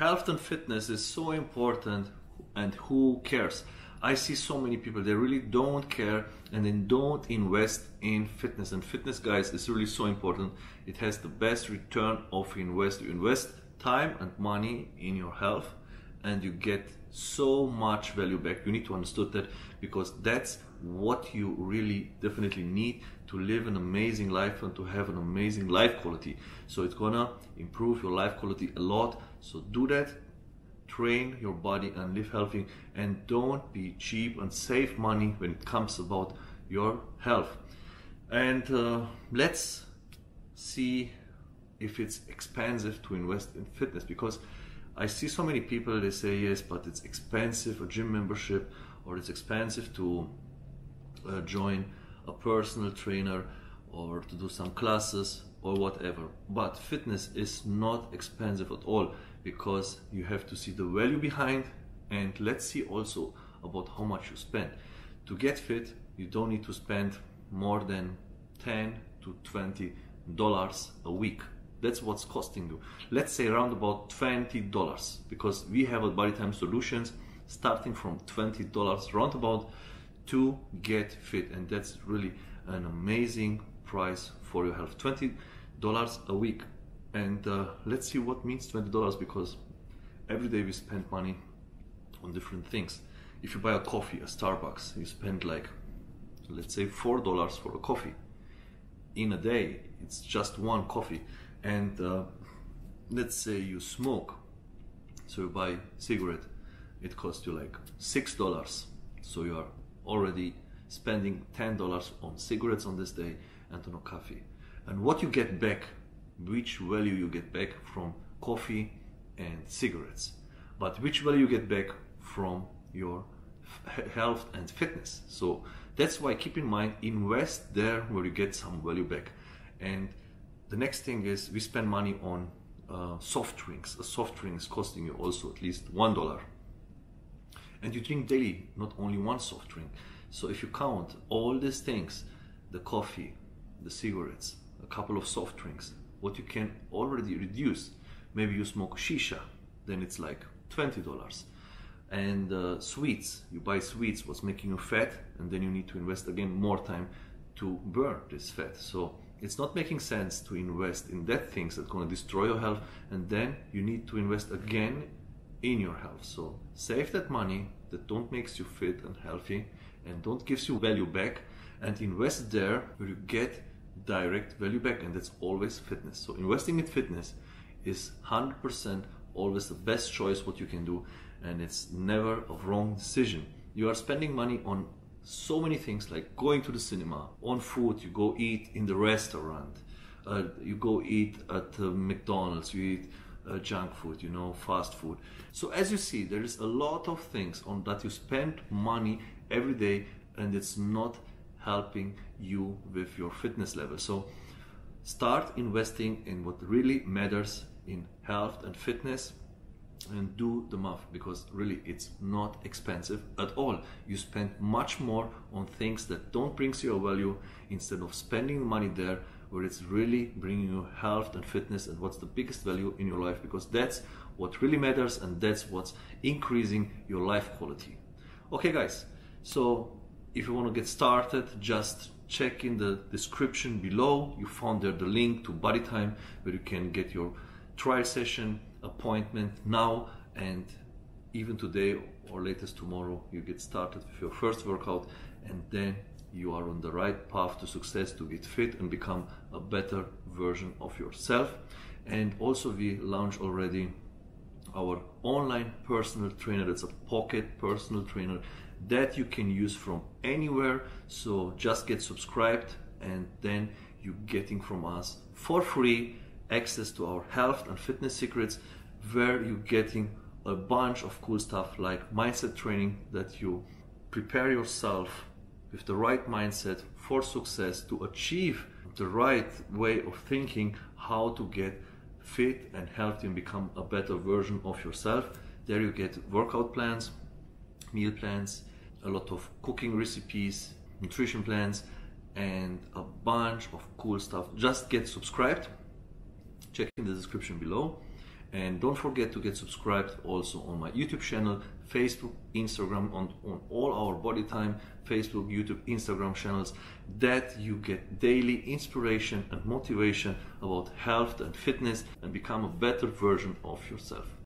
health and fitness is so important and who cares? I see so many people they really don't care and then don't invest in fitness. And fitness guys is really so important. It has the best return of invest. You invest time and money in your health and you get so much value back. You need to understand that because that's what you really definitely need to live an amazing life and to have an amazing life quality. So it's gonna improve your life quality a lot. So do that. Train your body and live healthy. And don't be cheap and save money when it comes about your health. And uh, let's see if it's expensive to invest in fitness because I see so many people they say yes but it's expensive a gym membership or it's expensive to uh, join a personal trainer or to do some classes or whatever. But fitness is not expensive at all because you have to see the value behind and let's see also about how much you spend. To get fit you don't need to spend more than 10 to 20 dollars a week that's what's costing you. Let's say around about 20 dollars because we have a Body Time solutions starting from 20 dollars round about to get fit and that's really an amazing price for your health. 20 dollars a week. And uh, let's see what means 20 dollars because every day we spend money on different things. If you buy a coffee a starbucks you spend like let's say four dollars for a coffee. In a day it's just one coffee and uh, let's say you smoke so you buy cigarette it costs you like six dollars. So you are already spending ten dollars on cigarettes on this day and on coffee. And what you get back which value you get back from coffee and cigarettes? But which value you get back from your health and fitness? So that's why keep in mind invest there where you get some value back. And the next thing is we spend money on uh, soft drinks. A soft drink is costing you also at least one dollar. And you drink daily not only one soft drink. So if you count all these things the coffee the cigarettes a couple of soft drinks what you can already reduce maybe you smoke shisha then it's like $20 and uh, sweets you buy sweets what's making you fat and then you need to invest again more time to burn this fat. So it's not making sense to invest in that things that's going to destroy your health and then you need to invest again in your health. So save that money that don't makes you fit and healthy and don't gives you value back and invest there where you get direct value back and that's always fitness. So investing in fitness is 100% always the best choice what you can do and it's never a wrong decision. You are spending money on so many things like going to the cinema on food you go eat in the restaurant uh, you go eat at uh, mcdonald's you eat uh, junk food you know fast food so as you see there is a lot of things on that you spend money every day and it's not helping you with your fitness level. So start investing in what really matters in health and fitness and do the math because really it's not expensive at all you spend much more on things that don't bring you a value instead of spending money there where it's really bringing you health and fitness and what's the biggest value in your life because that's what really matters and that's what's increasing your life quality okay guys so if you want to get started, just check in the description below. You found there the link to Body Time where you can get your trial session appointment now and even today or latest tomorrow you get started with your first workout and then you are on the right path to success to get fit and become a better version of yourself. And also we launched already our online personal trainer. That's a pocket personal trainer that you can use from anywhere. So just get subscribed and then you're getting from us for free access to our health and fitness secrets where you're getting a bunch of cool stuff like mindset training that you prepare yourself with the right mindset for success to achieve the right way of thinking how to get fit and healthy and become a better version of yourself there you get workout plans meal plans a lot of cooking recipes, nutrition plans, and a bunch of cool stuff. Just get subscribed, check in the description below, And don't forget to get subscribed also on my YouTube channel, Facebook, Instagram, on, on all our Body Time, Facebook, YouTube, Instagram channels, that you get daily inspiration and motivation about health and fitness and become a better version of yourself.